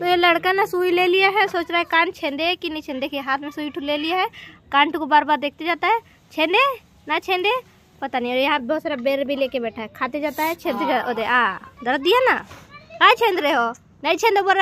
तो ये लड़का ना सुई ले लिया है सोच रहा है कान छेंदे कि नहीं छेंदे कि हाथ में सुई ले लिया है। कान को बार बार देखते जाता है छेंदे ना छेंदे? पता नहीं और यहाँ बहुत सारा बेर भी लेके बैठा है खाते जाता है छेदते हाँ। आ दर्द दिया ना? कहा छेद रहे हो? नहीं छेद बोल